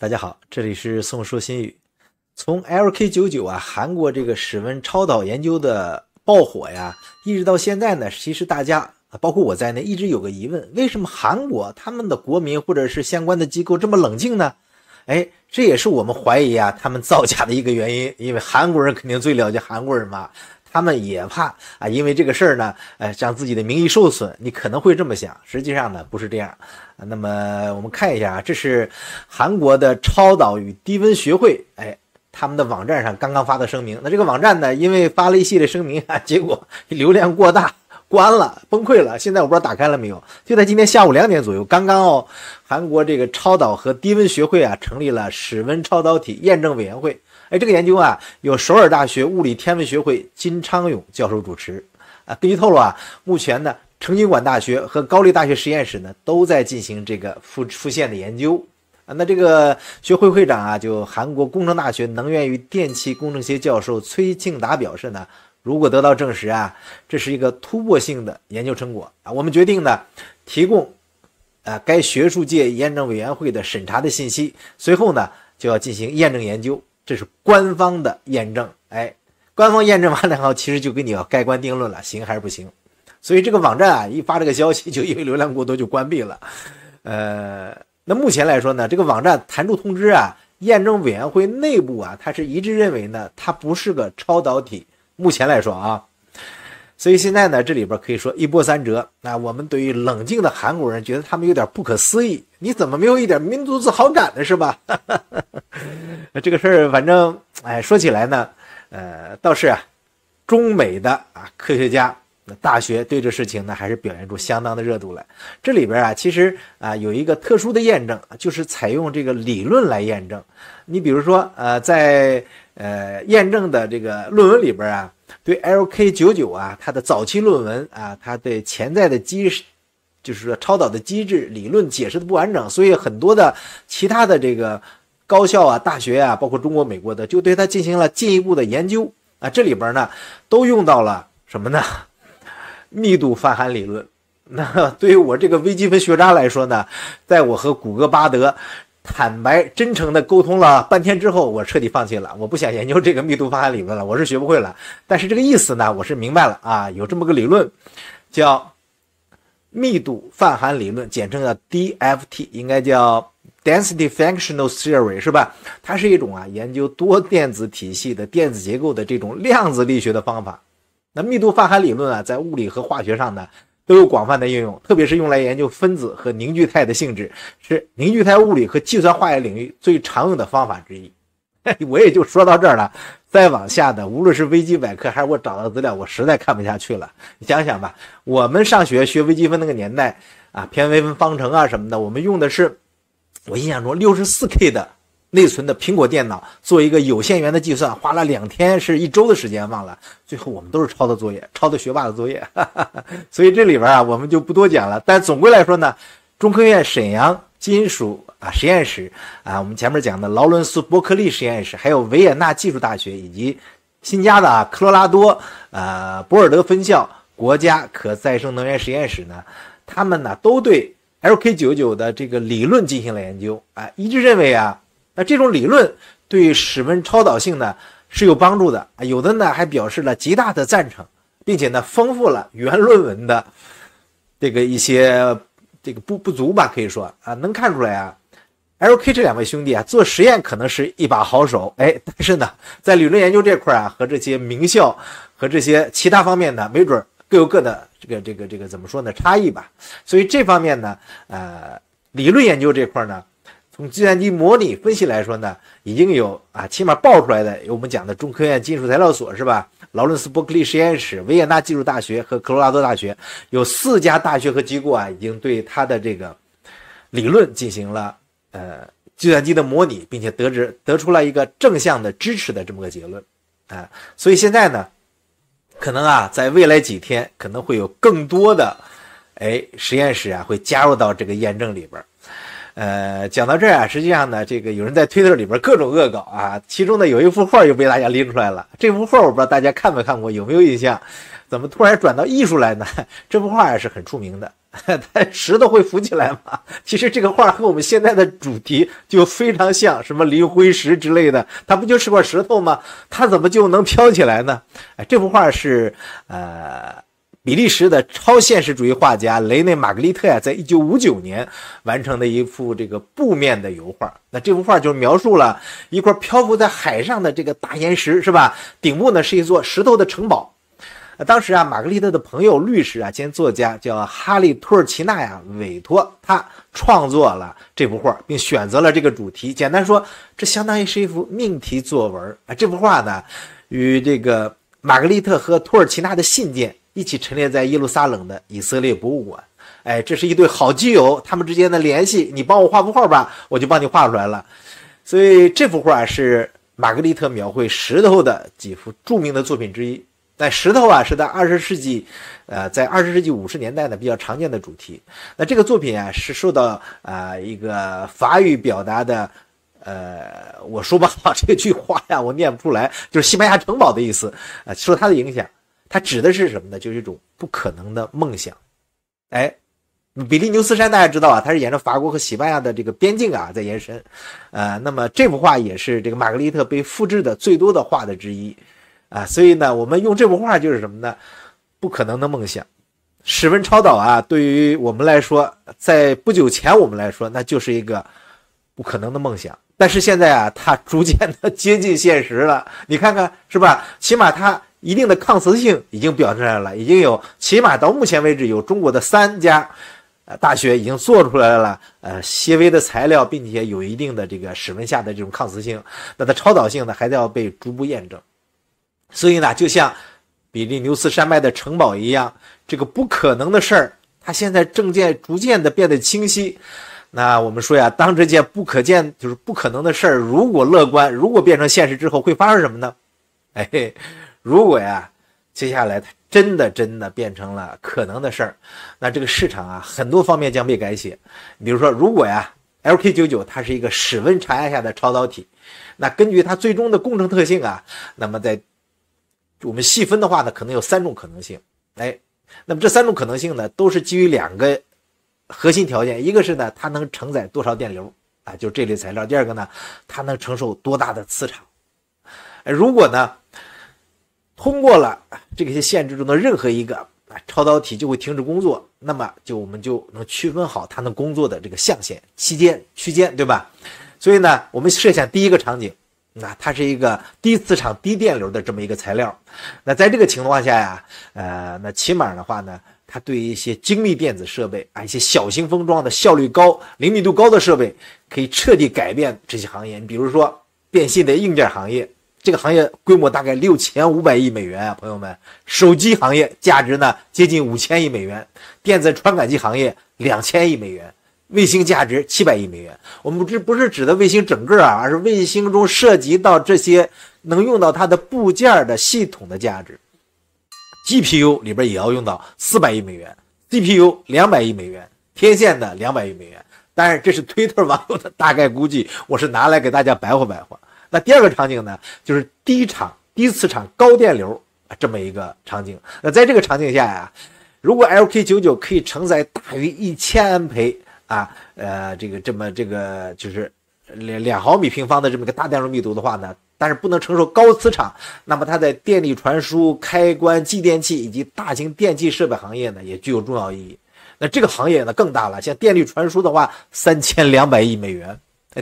大家好，这里是宋说新语。从 LK99 啊，韩国这个室温超导研究的爆火呀，一直到现在呢，其实大家包括我在内，一直有个疑问：为什么韩国他们的国民或者是相关的机构这么冷静呢？哎，这也是我们怀疑啊，他们造假的一个原因。因为韩国人肯定最了解韩国人嘛，他们也怕啊，因为这个事儿呢，呃，让自己的名誉受损。你可能会这么想，实际上呢，不是这样。那么我们看一下啊，这是韩国的超导与低温学会，哎，他们的网站上刚刚发的声明。那这个网站呢，因为发了一系列声明啊，结果流量过大，关了，崩溃了。现在我不知道打开了没有。就在今天下午两点左右，刚刚哦，韩国这个超导和低温学会啊，成立了室温超导体验证委员会。哎，这个研究啊，由首尔大学物理天文学会金昌勇教授主持。啊，根据透露啊，目前呢。成均馆大学和高丽大学实验室呢，都在进行这个复复现的研究啊。那这个学会会长啊，就韩国工程大学能源与电气工程学教授崔庆达表示呢，如果得到证实啊，这是一个突破性的研究成果啊，我们决定呢，提供啊该学术界验证委员会的审查的信息，随后呢就要进行验证研究，这是官方的验证。哎，官方验证完了以后，其实就给你要盖棺定论了，行还是不行？所以这个网站啊，一发这个消息，就因为流量过多就关闭了。呃，那目前来说呢，这个网站弹出通知啊，验证委员会内部啊，它是一致认为呢，它不是个超导体。目前来说啊，所以现在呢，这里边可以说一波三折。那我们对于冷静的韩国人，觉得他们有点不可思议，你怎么没有一点民族自豪感呢？是吧？这个事儿，反正哎，说起来呢，呃，倒是啊，中美的啊科学家。大学对这事情呢，还是表现出相当的热度来。这里边啊，其实啊有一个特殊的验证，就是采用这个理论来验证。你比如说，呃，在呃验证的这个论文里边啊，对 LK99 啊，它的早期论文啊，它对潜在的机，就是说超导的机制理论解释的不完整，所以很多的其他的这个高校啊、大学啊，包括中国、美国的，就对它进行了进一步的研究啊。这里边呢，都用到了什么呢？密度泛函理论，那对于我这个微积分学渣来说呢，在我和谷歌巴德坦白真诚的沟通了半天之后，我彻底放弃了，我不想研究这个密度泛函理论了，我是学不会了。但是这个意思呢，我是明白了啊，有这么个理论，叫密度泛函理论，简称叫 DFT，应该叫 Density Functional Theory，是吧？它是一种啊研究多电子体系的电子结构的这种量子力学的方法。那密度泛函理论啊，在物理和化学上呢都有广泛的应用，特别是用来研究分子和凝聚态的性质，是凝聚态物理和计算化学领域最常用的方法之一。我也就说到这儿了，再往下的，无论是维基百科还是我找到的资料，我实在看不下去了。你想想吧，我们上学学微积分那个年代啊，偏微分方程啊什么的，我们用的是我印象中六十四 K 的。内存的苹果电脑做一个有限元的计算，花了两天是一周的时间，忘了。最后我们都是抄的作业，抄的学霸的作业。哈哈哈所以这里边啊，我们就不多讲了。但总归来说呢，中科院沈阳金属啊实验室啊，我们前面讲的劳伦斯伯克利实验室，还有维也纳技术大学以及新加的啊科罗拉多呃博尔德分校国家可再生能源实验室呢，他们呢都对 LK99 的这个理论进行了研究啊，一致认为啊。那这种理论对史温超导性呢是有帮助的啊，有的呢还表示了极大的赞成，并且呢丰富了原论文的这个一些这个不不足吧，可以说啊能看出来啊，LK 这两位兄弟啊做实验可能是一把好手，哎，但是呢在理论研究这块啊和这些名校和这些其他方面呢没准各有各的这个这个这个怎么说呢差异吧，所以这方面呢呃理论研究这块呢。从计算机模拟分析来说呢，已经有啊，起码爆出来的有我们讲的中科院金属材料所是吧？劳伦斯伯克利实验室、维也纳技术大学和科罗拉多大学有四家大学和机构啊，已经对他的这个理论进行了呃计算机的模拟，并且得知得出了一个正向的支持的这么个结论啊。所以现在呢，可能啊，在未来几天可能会有更多的哎实验室啊会加入到这个验证里边。呃，讲到这儿啊，实际上呢，这个有人在推特里边各种恶搞啊，其中呢有一幅画又被大家拎出来了。这幅画我不知道大家看没看过，有没有印象？怎么突然转到艺术来呢？这幅画也是很出名的 它石头会浮起来吗？其实这个画和我们现在的主题就非常像，什么磷灰石之类的，它不就是块石头吗？它怎么就能飘起来呢？哎，这幅画是呃比利时的超现实主义画家雷内·玛格丽特呀，在一九五九年完成的一幅这个布面的油画。那这幅画就描述了一块漂浮在海上的这个大岩石，是吧？顶部呢是一座石头的城堡。当时啊，玛格丽特的朋友、律师啊兼作家叫哈利·托尔奇纳呀，委托他创作了这幅画，并选择了这个主题。简单说，这相当于是一幅命题作文啊。这幅画呢，与这个玛格丽特和托尔奇纳的信件一起陈列在耶路撒冷的以色列博物馆。哎，这是一对好基友，他们之间的联系。你帮我画幅画吧，我就帮你画出来了。所以这幅画是玛格丽特描绘石头的几幅著名的作品之一。那石头啊，是在二十世纪，呃，在二十世纪五十年代呢比较常见的主题。那这个作品啊，是受到啊一个法语表达的，呃，我说不好这句话呀，我念不出来，就是西班牙城堡的意思啊，受它的影响。它指的是什么呢？就是一种不可能的梦想。哎，比利牛斯山大家知道啊，它是沿着法国和西班牙的这个边境啊在延伸，呃，那么这幅画也是这个玛格丽特被复制的最多的画的之一。啊，所以呢，我们用这幅画就是什么呢？不可能的梦想。史文超导啊，对于我们来说，在不久前我们来说，那就是一个不可能的梦想。但是现在啊，它逐渐的接近现实了。你看看是吧？起码它一定的抗磁性已经表现出来了，已经有起码到目前为止有中国的三家呃大学已经做出来了呃细微的材料，并且有一定的这个室温下的这种抗磁性。那它超导性呢，还得要被逐步验证。所以呢，就像比利牛斯山脉的城堡一样，这个不可能的事儿，它现在正渐逐渐的变得清晰。那我们说呀，当这件不可见就是不可能的事儿，如果乐观，如果变成现实之后，会发生什么呢？哎，如果呀，接下来它真的真的变成了可能的事儿，那这个市场啊，很多方面将被改写。比如说，如果呀，LK99 它是一个室温常压下的超导体，那根据它最终的工程特性啊，那么在我们细分的话呢，可能有三种可能性。哎，那么这三种可能性呢，都是基于两个核心条件：一个是呢，它能承载多少电流啊，就这类材料；第二个呢，它能承受多大的磁场。如果呢，通过了这些限制中的任何一个啊，超导体就会停止工作，那么就我们就能区分好它能工作的这个象限、期间、区间，对吧？所以呢，我们设想第一个场景。那它是一个低磁场、低电流的这么一个材料，那在这个情况下呀，呃，那起码的话呢，它对于一些精密电子设备啊，一些小型封装的效率高、灵敏度高的设备，可以彻底改变这些行业。你比如说电信的硬件行业，这个行业规模大概六千五百亿美元啊，朋友们；手机行业价值呢接近五千亿美元；电子传感器行业两千亿美元。卫星价值七百亿美元，我们这不是指的卫星整个啊，而是卫星中涉及到这些能用到它的部件的系统的价值。GPU 里边也要用到四百亿美元，CPU 两百亿美元，天线的两百亿美元。当然，这是推特网友的大概估计，我是拿来给大家白话白话。那第二个场景呢，就是低场、低磁场、高电流啊这么一个场景。那在这个场景下呀，如果 LK99 可以承载大于一千安培。啊，呃，这个这么这个就是两两毫米平方的这么个大电流密度的话呢，但是不能承受高磁场，那么它在电力传输、开关、继电器以及大型电气设备行业呢，也具有重要意义。那这个行业呢更大了，像电力传输的话，三千两百亿美元；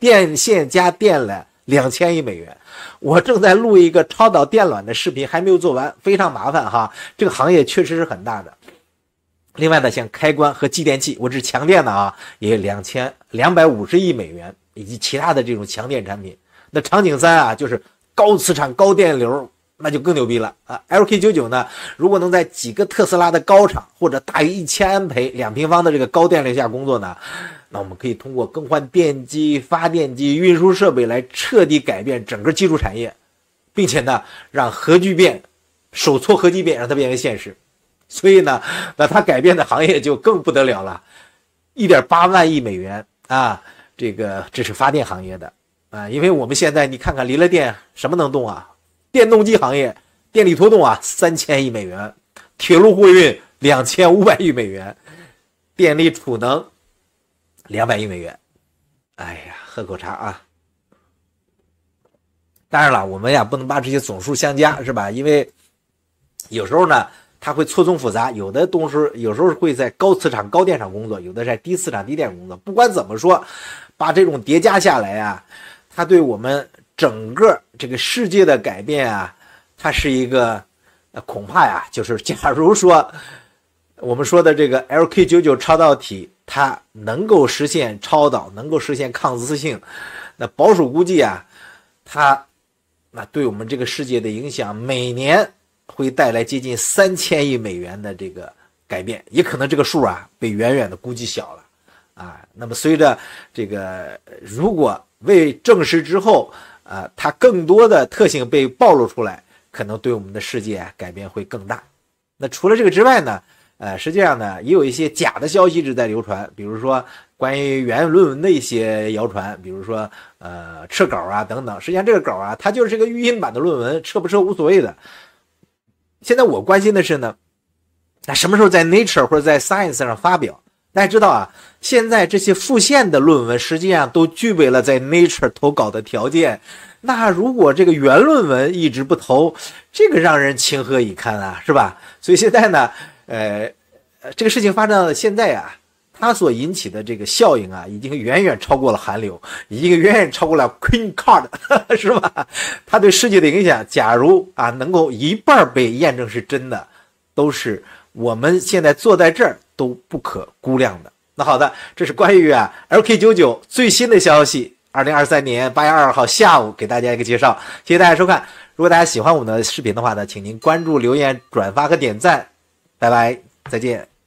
电线加电缆两千亿美元。我正在录一个超导电缆的视频，还没有做完，非常麻烦哈。这个行业确实是很大的。另外呢，像开关和继电器，我这是强电的啊，也两千两百五十亿美元，以及其他的这种强电产品。那场景三啊，就是高磁场、高电流，那就更牛逼了啊！LK99 呢，如果能在几个特斯拉的高场或者大于一千安培两平方的这个高电流下工作呢，那我们可以通过更换电机、发电机、运输设备来彻底改变整个基础产业，并且呢，让核聚变、手搓核聚变让它变为现实。所以呢，那它改变的行业就更不得了了，一点八万亿美元啊！这个这是发电行业的啊，因为我们现在你看看离了电什么能动啊？电动机行业电力拖动啊，三千亿美元；铁路货运两千五百亿美元；电力储能两百亿美元。哎呀，喝口茶啊！当然了，我们呀不能把这些总数相加，是吧？因为有时候呢，它会错综复杂，有的东西有时候会在高磁场、高电场工作，有的在低磁场、低电工作。不管怎么说，把这种叠加下来啊，它对我们整个这个世界的改变啊，它是一个恐怕呀，就是假如说我们说的这个 LK99 超导体，它能够实现超导，能够实现抗磁性，那保守估计啊，它。那对我们这个世界的影响，每年会带来接近三千亿美元的这个改变，也可能这个数啊被远远的估计小了啊。那么随着这个，如果未证实之后，啊，它更多的特性被暴露出来，可能对我们的世界改变会更大。那除了这个之外呢？呃，实际上呢，也有一些假的消息一直在流传，比如说关于原论文的一些谣传，比如说呃撤稿啊等等。实际上这个稿啊，它就是这个语音版的论文，撤不撤无所谓的。现在我关心的是呢，那什么时候在 Nature 或者在 Science 上发表？大家知道啊，现在这些复现的论文实际上都具备了在 Nature 投稿的条件。那如果这个原论文一直不投，这个让人情何以堪啊，是吧？所以现在呢。呃，这个事情发展到现在啊，它所引起的这个效应啊，已经远远超过了韩流，已经远远超过了 Queen Card，是吧？它对世界的影响，假如啊能够一半被验证是真的，都是我们现在坐在这儿都不可估量的。那好的，这是关于啊 LK 九九最新的消息，二零二三年八月二号下午给大家一个介绍，谢谢大家收看。如果大家喜欢我们的视频的话呢，请您关注、留言、转发和点赞。拜拜，再见。